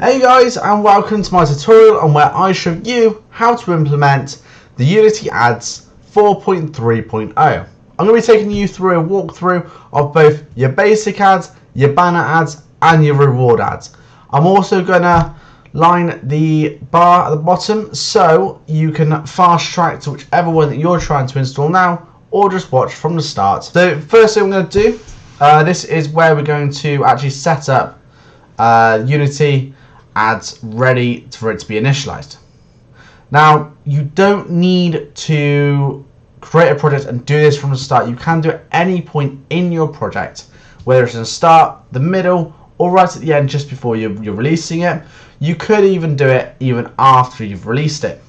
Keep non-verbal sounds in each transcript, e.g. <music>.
Hey guys and welcome to my tutorial on where I show you how to implement the Unity Ads 4.3.0. I'm going to be taking you through a walkthrough of both your basic ads, your banner ads and your reward ads. I'm also going to line the bar at the bottom so you can fast track to whichever one that you're trying to install now or just watch from the start. So first thing I'm going to do, uh, this is where we're going to actually set up uh, Unity ads ready for it to be initialized. Now, you don't need to create a project and do this from the start. You can do it any point in your project, whether it's in the start, the middle, or right at the end just before you're, you're releasing it. You could even do it even after you've released it.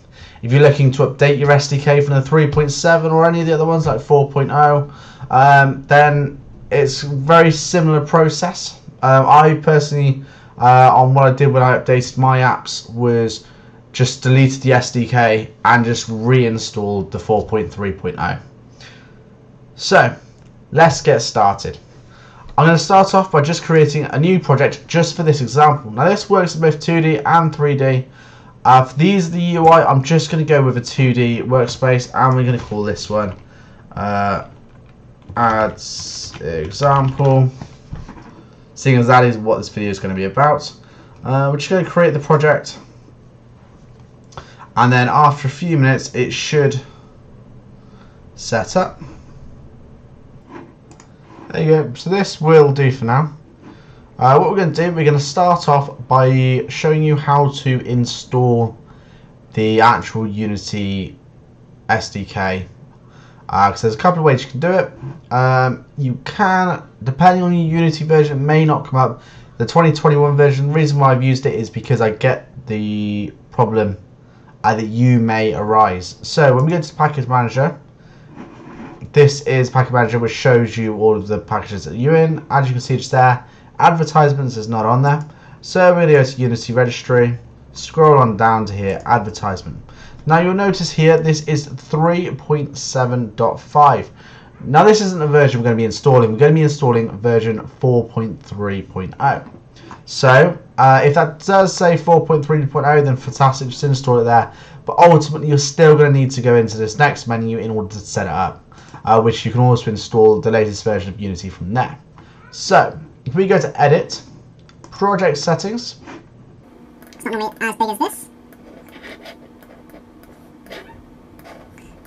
If you're looking to update your SDK from the 3.7 or any of the other ones like 4.0, um, then it's a very similar process. Um, I personally uh, on what I did when I updated my apps was just deleted the SDK and just reinstalled the 4.3.0. So, let's get started. I'm going to start off by just creating a new project just for this example. Now this works in both 2D and 3D. Uh, for these the UI, I'm just going to go with a 2D workspace and we're going to call this one uh, ads example seeing as that is what this video is going to be about. Uh, we're just going to create the project and then after a few minutes it should set up. There you go, so this will do for now. Uh, what we're going to do, we're going to start off by showing you how to install the actual Unity SDK because uh, there's a couple of ways you can do it. Um, you can, depending on your Unity version, may not come up. The 2021 version, the reason why I've used it is because I get the problem uh, that you may arise. So when we go to Package Manager, this is Package Manager which shows you all of the packages that you're in. As you can see just there, advertisements is not on there. So we're going to go to Unity Registry, scroll on down to here, advertisement. Now you'll notice here this is 3.7.5. Now this isn't the version we're going to be installing. We're going to be installing version 4.3.0. So uh, if that does say 4.3.0 then fantastic, just install it there. But ultimately you're still going to need to go into this next menu in order to set it up. Uh, which you can also install the latest version of Unity from there. So if we go to edit, project settings. It's not normally as big as this.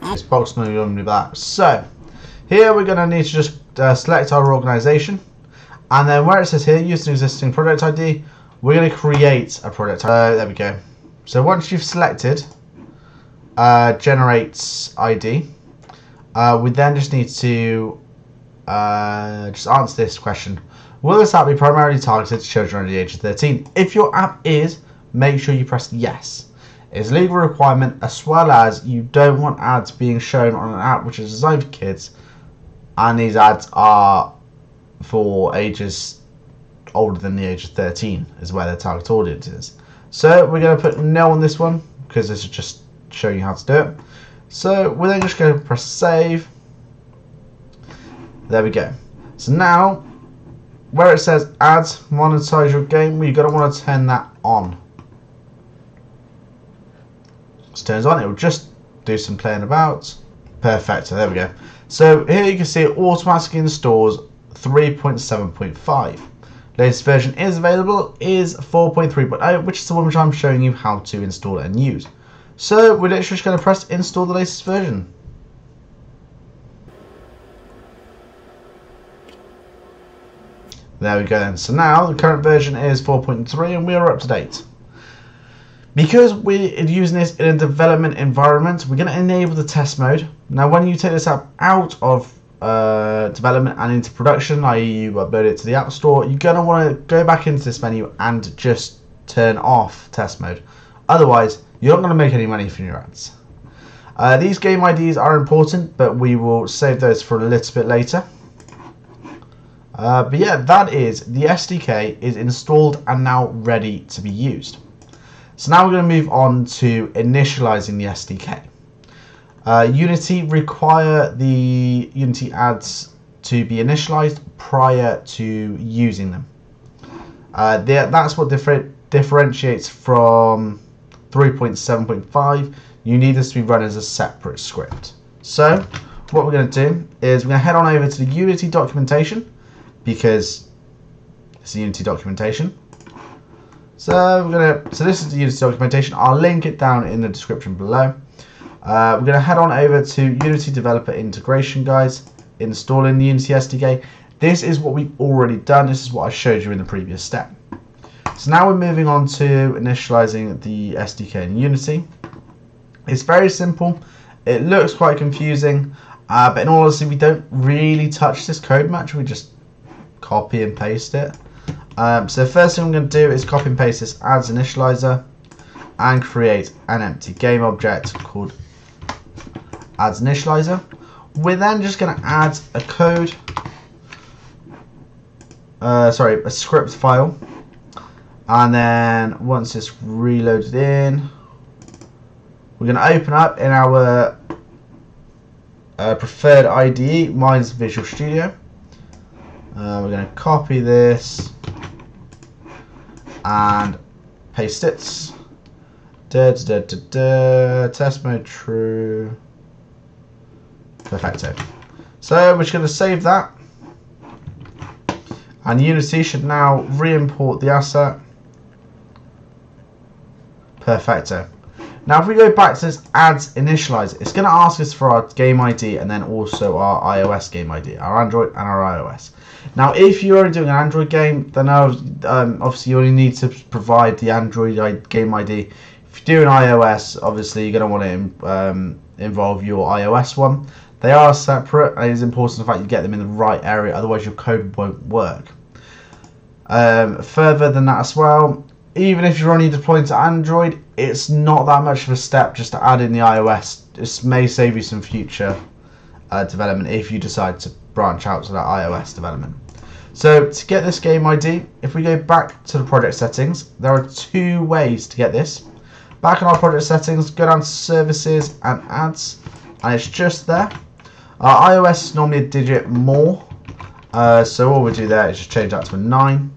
This box no normally that. So here we're going to need to just uh, select our organization. And then where it says here use an existing project ID we're going to create a project uh, there we go. So once you've selected uh, generates ID uh, we then just need to uh, just answer this question. Will this app be primarily targeted to children under the age of 13 if your app is make sure you press yes is legal requirement as well as you don't want ads being shown on an app which is designed for kids and these ads are for ages older than the age of 13 is where their target audience is. So we're going to put no on this one because this is just showing you how to do it. So we're then just going to press save. There we go. So now where it says ads monetize your game, we're going to want to turn that on turns on, it will just do some playing about. Perfect, so there we go. So here you can see it automatically installs 3.7.5. Latest version is available is 4.3.0, which is the one which I'm showing you how to install and use. So we're literally just going to press install the latest version. There we go then. So now the current version is 4.3 and we are up to date. Because we're using this in a development environment, we're going to enable the test mode. Now, when you take this app out of uh, development and into production, i.e. you upload it to the App Store, you're going to want to go back into this menu and just turn off test mode. Otherwise, you're not going to make any money from your ads. Uh, these game IDs are important, but we will save those for a little bit later. Uh, but yeah, that is the SDK is installed and now ready to be used. So now we're going to move on to initializing the SDK. Uh, Unity require the Unity ads to be initialized prior to using them. Uh, that's what different differentiates from 3.7.5, you need this to be run as a separate script. So what we're going to do is we're going to head on over to the Unity documentation because it's the Unity documentation. So we're gonna. So this is the Unity documentation. I'll link it down in the description below. Uh, we're gonna head on over to Unity Developer Integration, guys. Installing the Unity SDK. This is what we've already done. This is what I showed you in the previous step. So now we're moving on to initializing the SDK in Unity. It's very simple. It looks quite confusing, uh, but in all honesty, we don't really touch this code much. We just copy and paste it. Um, so first thing I'm going to do is copy and paste this as initializer and create an empty game object called ads initializer. We're then just going to add a code, uh, sorry, a script file. And then once it's reloaded in, we're going to open up in our uh, preferred IDE, mine's Visual Studio. Uh, we're going to copy this and paste it. Da, da, da, da, Test mode true. Perfecto. So we're just going to save that. And Unity should now re-import the asset. Perfecto. Now if we go back to this ads initialize, it's going to ask us for our game ID and then also our iOS game ID, our Android and our iOS. Now if you're doing an Android game, then um, obviously you only need to provide the Android game ID. If you do an iOS, obviously you're going to want to um, involve your iOS one. They are separate and it's important the fact you get them in the right area, otherwise your code won't work. Um, further than that as well, even if you're only deploying to Android, it's not that much of a step just to add in the iOS. This may save you some future uh, development if you decide to branch out to that iOS development. So to get this game ID, if we go back to the project settings, there are two ways to get this. Back in our project settings, go down to services and ads, and it's just there. Our iOS is normally a digit more, uh, so all we do there is just change that to a 9.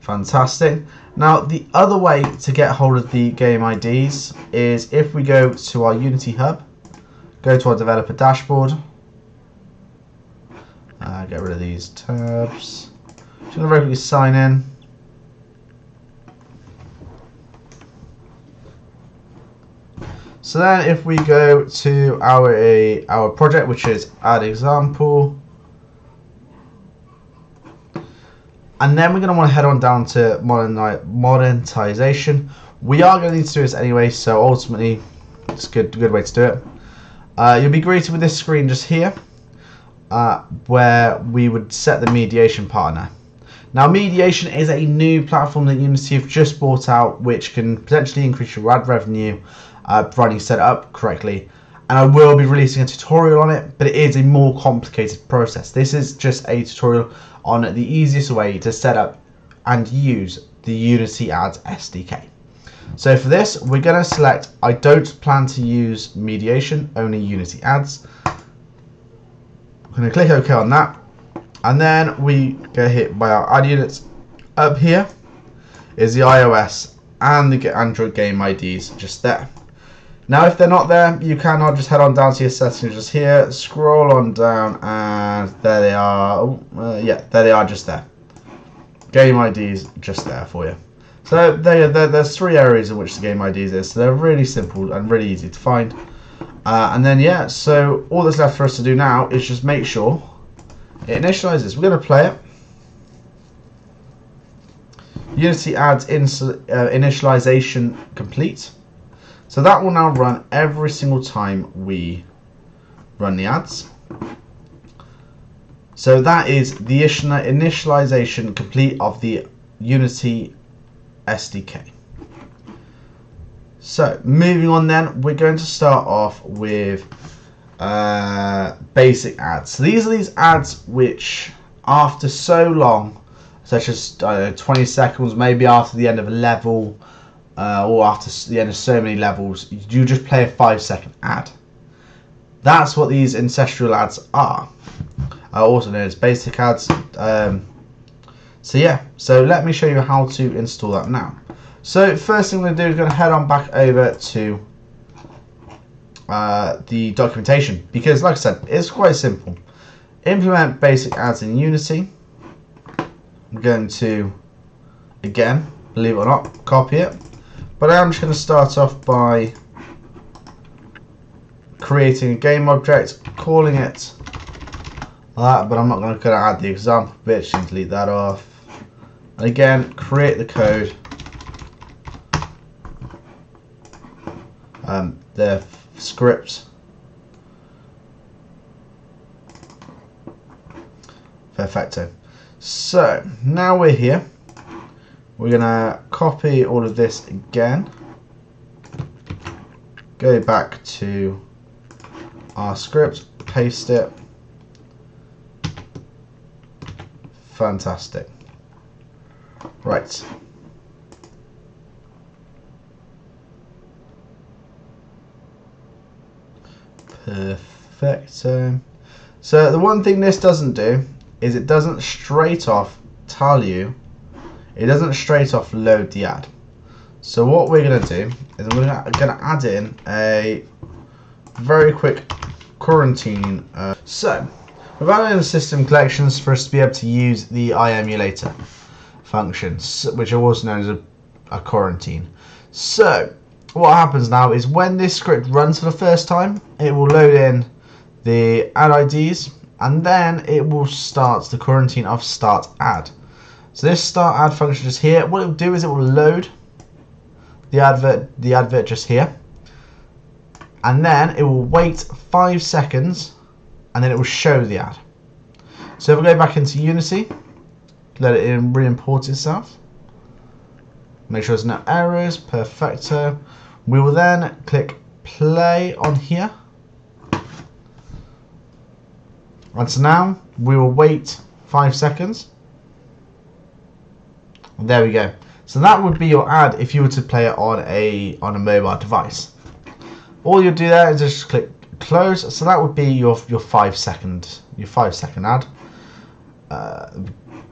Fantastic. Now, the other way to get hold of the game IDs is if we go to our Unity Hub, go to our developer dashboard, uh, get rid of these tabs. Just going to regularly sign in. So then if we go to our uh, our project, which is add example, and then we're going to want to head on down to monetization. We are going to need to do this anyway, so ultimately it's a good, good way to do it. Uh, you'll be greeted with this screen just here, uh, where we would set the mediation partner. Now, mediation is a new platform that Unity have just brought out, which can potentially increase your ad revenue, uh, providing set up correctly. And I will be releasing a tutorial on it, but it is a more complicated process. This is just a tutorial on the easiest way to set up and use the Unity Ads SDK. So for this, we're going to select, I don't plan to use mediation, only Unity Ads. I'm going to click OK on that. And then we get hit by our ad units. Up here is the iOS and the Android game IDs just there. Now if they're not there, you cannot just head on down to your settings just here, scroll on down and there they are. Oh, uh, yeah, there they are just there. Game IDs just there for you. So there, there, there's three areas in which the game IDs is. So they're really simple and really easy to find. Uh, and then yeah, so all that's left for us to do now is just make sure it initializes. We're going to play it. Unity Ads in, uh, initialization complete. So that will now run every single time we run the ads. So that is the initialization complete of the Unity SDK. So moving on then, we're going to start off with uh, basic ads. So these are these ads which after so long, such as know, 20 seconds, maybe after the end of a level, uh, or after the end of so many levels, you just play a five second ad. That's what these interstitial ads are. Uh, also known as basic ads. Um, So yeah, so let me show you how to install that now. So first thing I'm going to do is going to head on back over to uh, the documentation because like I said, it's quite simple. Implement basic ads in Unity. I'm going to, again, believe it or not, copy it. But I'm just going to start off by creating a game object, calling it that, but I'm not going to add the example bit, so delete that off. And again, create the code. Um, the script. Perfecto. So, now we're here. We're to copy all of this again. Go back to our script, paste it. Fantastic. Right. Perfect. So the one thing this doesn't do is it doesn't straight off tell you, it doesn't straight off load the ad. So what we're going to do is we're going to add in a very quick coroutine. Uh, so we've added in system collections for us to be able to use the IEnumerator functions, which are also known as a, a coroutine. So what happens now is when this script runs for the first time, it will load in the ad IDs and then it will start the coroutine of start ad. So this start ad function just here, what it will do is it will load the advert, the advert just here, and then it will wait five seconds, and then it will show the ad. So if we go back into Unity, let it re-import itself. Make sure there's no errors, perfecto. We will then click play on here. And so now we will wait five seconds. And there we go. So that would be your ad if you were to play it on a on a mobile device. All you'll do there is just click close. So that would be your your five second your five second ad. Uh,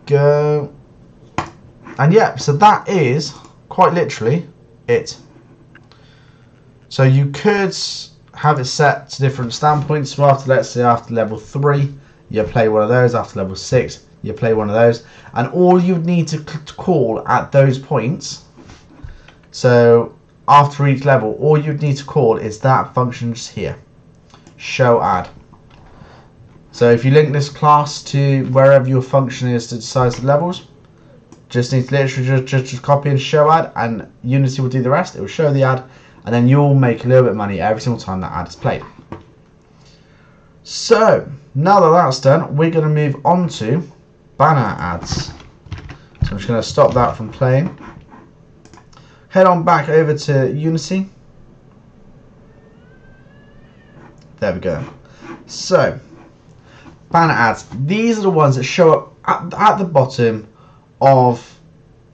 go. And yeah, so that is quite literally it. So you could have it set to different standpoints. So after, let's say, after level 3, you play one of those. After level 6, you play one of those. And all you need to call at those points, so after each level, all you'd need to call is that function just here. Show ad. So if you link this class to wherever your function is to decide the levels, just need to literally just, just, just copy and show ad and Unity will do the rest. It will show the ad and then you'll make a little bit of money every single time that ad is played. So, now that that's done, we're going to move on to banner ads. So I'm just going to stop that from playing. Head on back over to Unity. There we go. So, banner ads. These are the ones that show up at, at the bottom of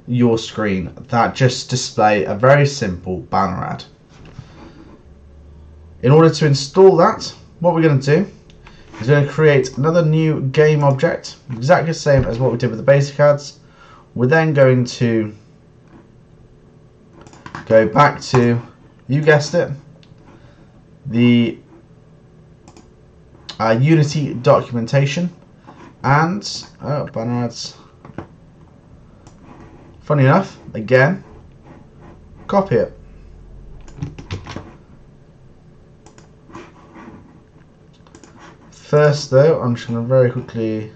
your screen that just display a very simple banner ad. In order to install that, what we're going to do is we're going to create another new game object, exactly the same as what we did with the basic ads. We're then going to go back to, you guessed it, the uh, Unity documentation and oh, banner ads. Funny enough, again, copy it. First though, I'm just going to very quickly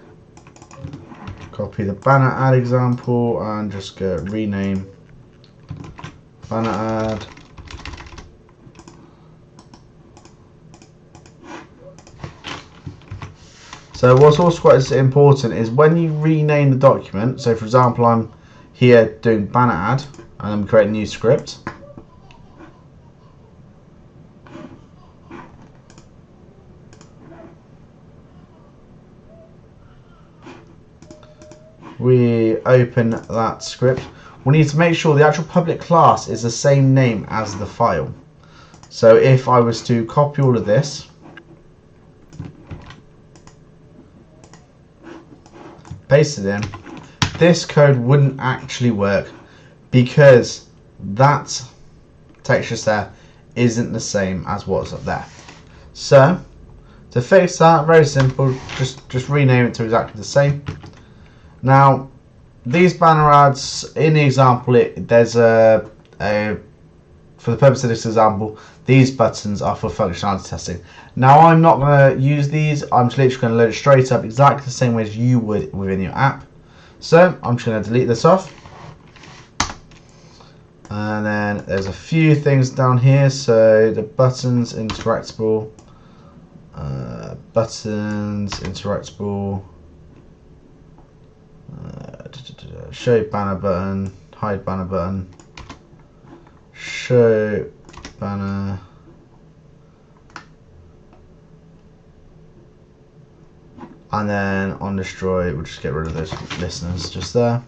copy the banner ad example and just go rename banner ad. So what's also quite important is when you rename the document, so for example I'm here doing banner ad and I'm creating a new script. We open that script, we need to make sure the actual public class is the same name as the file. So if I was to copy all of this, paste it in, this code wouldn't actually work because that text there isn't the same as what's up there. So to fix that, very simple, just just rename it to exactly the same. Now these banner ads in the example it there's a, a for the purpose of this example these buttons are for functionality testing. Now I'm not going to use these. I'm just literally going to load it straight up exactly the same way as you would within your app. So I'm just going to delete this off. And then there's a few things down here. So the buttons interactable. Uh, buttons interactable uh, show banner button hide banner button. Show banner. And then on destroy we'll just get rid of those listeners just there.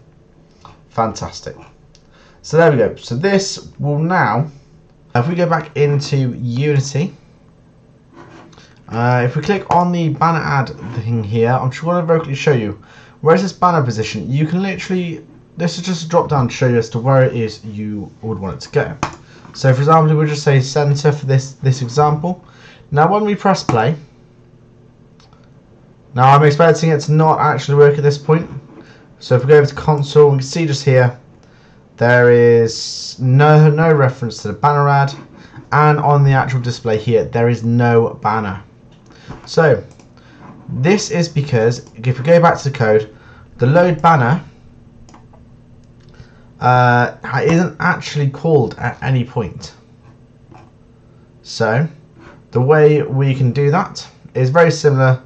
Fantastic. So there we go. So this will now if we go back into unity uh, if we click on the banner ad thing here i'm to very quickly show you where's this banner position you can literally this is just a drop down to show you as to where it is you would want it to go so for example we'll just say center for this this example now when we press play now I'm expecting it to not actually work at this point. So if we go over to console, we can see just here, there is no, no reference to the banner ad. And on the actual display here, there is no banner. So this is because if we go back to the code, the load banner uh, isn't actually called at any point. So the way we can do that is very similar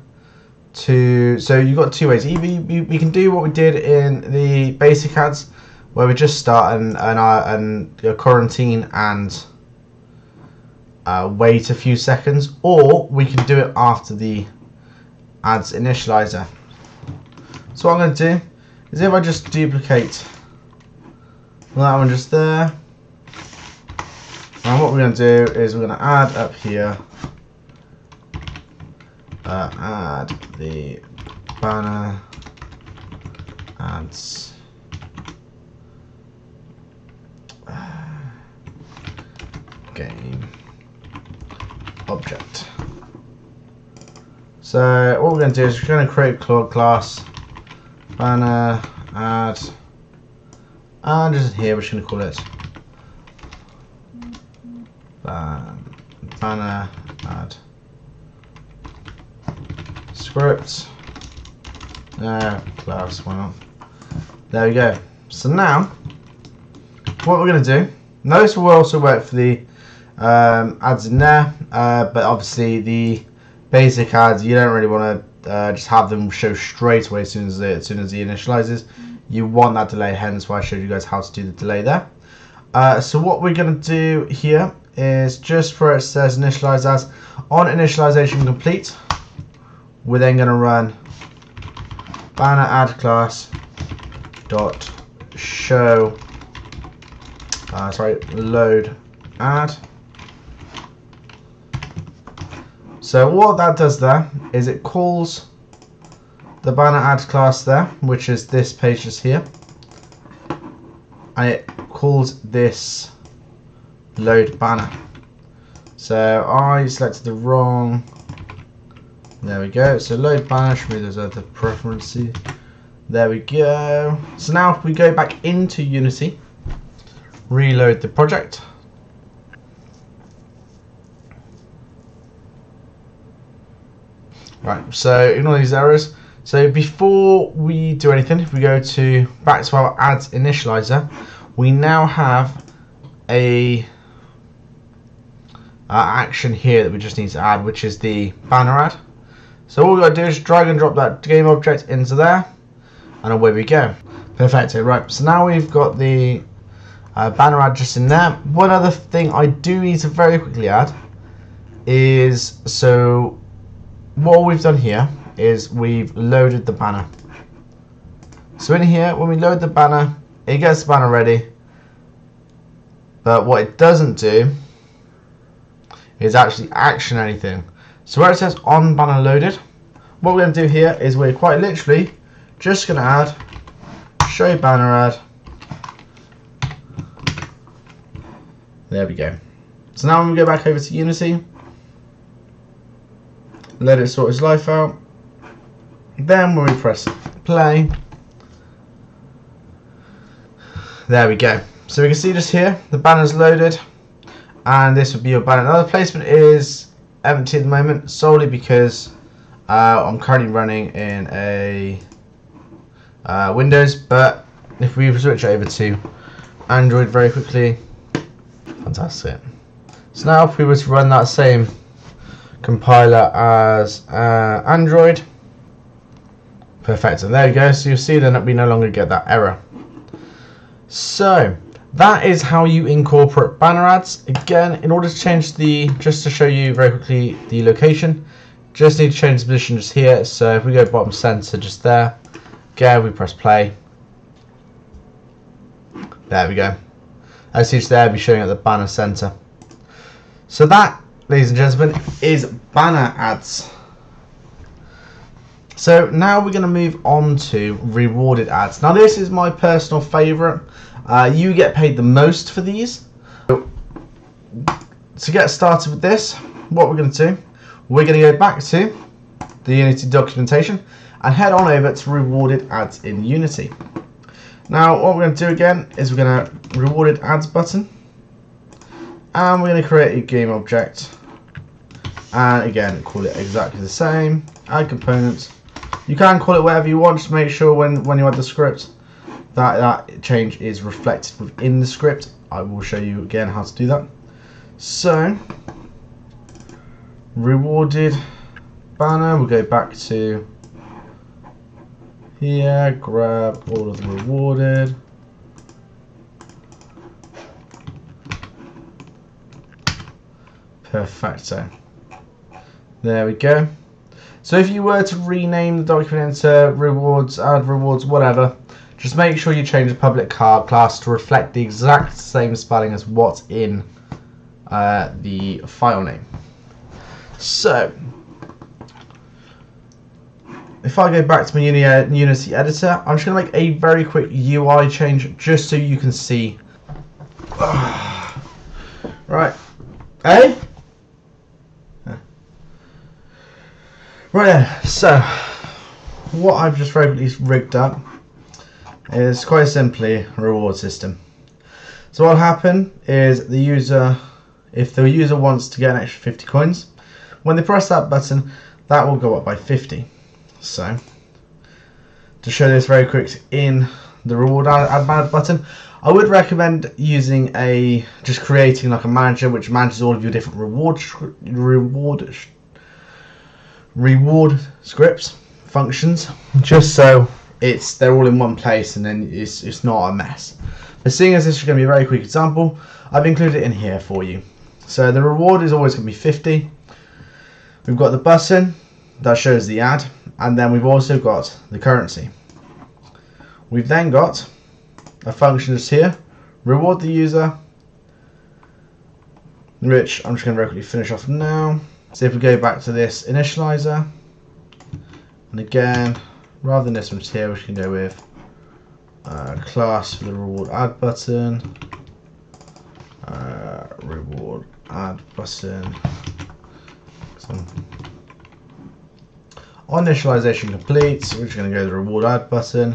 to so you've got two ways we, we can do what we did in the basic ads where we just start and and, uh, and coroutine and uh, wait a few seconds or we can do it after the ads initializer so what I'm going to do is if I just duplicate that one just there and what we're going to do is we're going to add up here uh, add the banner ads uh, game object. So what we're going to do is we're going to create Claude class banner ad and just here we're just going to call it banner ad script. Uh, class, why not? There we go. So now, what we're going to do, notice will also work for the um, ads in there, uh, but obviously the basic ads, you don't really want to uh, just have them show straight away as soon as, it, as soon as he initializes. You want that delay, hence why I showed you guys how to do the delay there. Uh, so what we're going to do here is just for it says initialize as on initialization complete we're then going to run banner ad class dot show uh, sorry load ad so what that does there is it calls the banner ad class there which is this page just here and it calls this load banner so I selected the wrong there we go. So load banner, should those other preferences. There we go. So now if we go back into Unity, reload the project. Right, so ignore these errors. So before we do anything, if we go to back to our ads initializer, we now have a action here that we just need to add, which is the banner ad. So all we got to do is drag and drop that game object into there, and away we go. Perfect. Right. So now we've got the uh, banner ad just in there. One other thing I do need to very quickly add is so what we've done here is we've loaded the banner. So in here, when we load the banner, it gets the banner ready. But what it doesn't do is actually action anything. So where it says on banner loaded, what we're going to do here is we're quite literally just going to add show banner ad. There we go. So now when we go back over to Unity, let it sort its life out. Then when we press play, there we go. So we can see just here, the banner's loaded, and this would be your banner. Now the placement is empty at the moment, solely because uh, I'm currently running in a uh, Windows, but if we switch over to Android very quickly, fantastic. So now if we were to run that same compiler as uh, Android, perfect, and there you go, so you'll see then that we no longer get that error. So, that is how you incorporate banner ads. Again, in order to change the, just to show you very quickly the location, just need to change the position just here. So if we go bottom center just there, again we press play. There we go. As you see there, be showing at the banner center. So that, ladies and gentlemen, is banner ads. So now we're going to move on to rewarded ads. Now this is my personal favorite. Uh, you get paid the most for these. So, to get started with this, what we're going to do, we're going to go back to the Unity documentation and head on over to rewarded ads in Unity. Now what we're going to do again is we're going to rewarded ads button and we're going to create a game object and again call it exactly the same. Add components. You can call it whatever you want just make sure when when you add the script that that change is reflected within the script. I will show you again how to do that. So rewarded banner. We'll go back to here grab all of the rewarded. Perfecto there we go so if you were to rename the document into rewards add rewards whatever just make sure you change the public card class to reflect the exact same spelling as what's in uh, the file name. So, if I go back to my Unity editor, I'm just going to make a very quick UI change just so you can see. <sighs> right. Eh? Right then, so, what I've just very rigged up is quite simply a reward system. So what'll happen is the user, if the user wants to get an extra 50 coins, when they press that button, that will go up by 50. So, to show this very quick in the reward ad button, I would recommend using a, just creating like a manager which manages all of your different reward, reward, reward scripts, functions, just so it's they're all in one place and then it's, it's not a mess. But seeing as this is going to be a very quick example, I've included it in here for you. So the reward is always going to be 50. We've got the button that shows the ad and then we've also got the currency. We've then got a function just here, reward the user, which I'm just going to very quickly finish off now. So if we go back to this initializer, and again, rather than this one here, we can go with uh, class for the reward ad button, uh, reward ad button. So, on initialization complete, we're just going to go to the reward ad button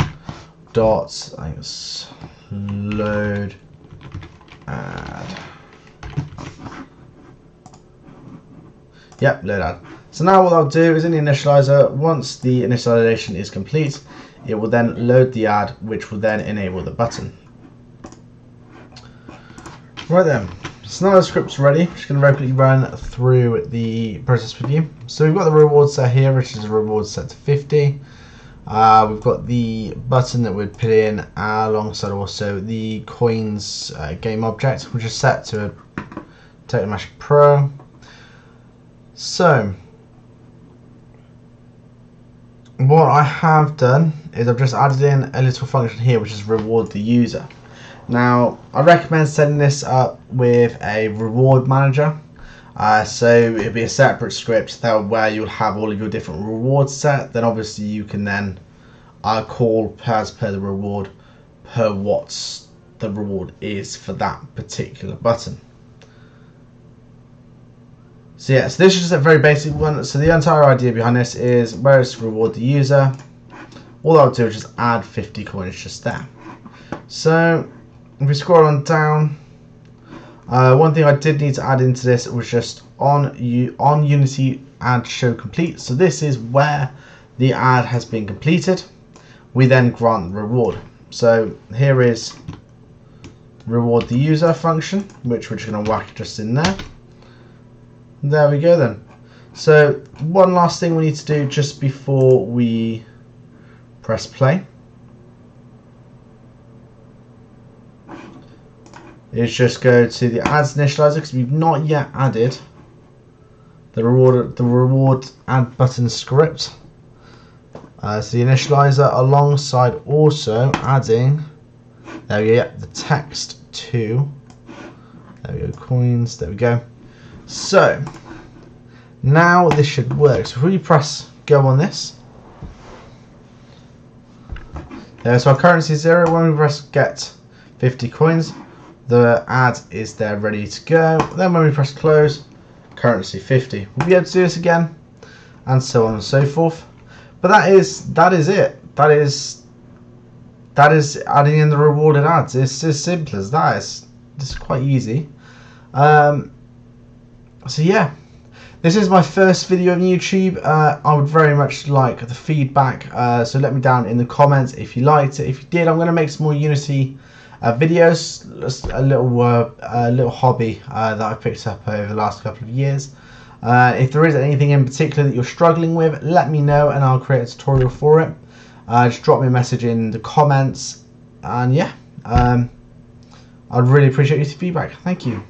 dot I it's load ad. Yep, load ad. So now what I'll do is in the initializer, once the initialization is complete, it will then load the ad, which will then enable the button. Right then, so now the script's ready. Just going to rapidly run through the process with you. So we've got the reward set here, which is a reward set to 50. Uh, we've got the button that we'd put in uh, alongside also the coins uh, game object, which is set to Technomagic Pro. So, what I have done is I've just added in a little function here which is reward the user. Now I recommend setting this up with a reward manager. Uh, so it'll be a separate script that where you'll have all of your different rewards set. Then obviously you can then uh, call as per the reward per what the reward is for that particular button. So yeah, so this is just a very basic one. So the entire idea behind this is where it's to reward the user. All I'll do is just add 50 coins just there. So if we scroll on down, uh, one thing I did need to add into this was just on you on Unity ad show complete. So this is where the ad has been completed. We then grant the reward. So here is reward the user function, which we're just going to whack just in there. There we go then. So one last thing we need to do just before we press play is just go to the ads initializer because we've not yet added the reward the reward ad button script. Uh, so the initializer alongside also adding there we go the text to there we go coins there we go so now this should work so if we press go on this there so our currency is zero when we press get 50 coins the ad is there ready to go. Then when we press close, currency 50. We'll be able to do this again, and so on and so forth. But that is that is it. That is that is adding in the rewarded ads. It's as simple as that. It's, it's quite easy. Um, so yeah, this is my first video on YouTube. Uh, I would very much like the feedback. Uh, so let me down in the comments if you liked it. If you did, I'm going to make some more Unity uh, videos, a little uh, a little hobby uh, that I've picked up over the last couple of years. Uh, if there is anything in particular that you're struggling with, let me know and I'll create a tutorial for it. Just drop me a message in the comments, and yeah, um, I'd really appreciate your feedback. Thank you.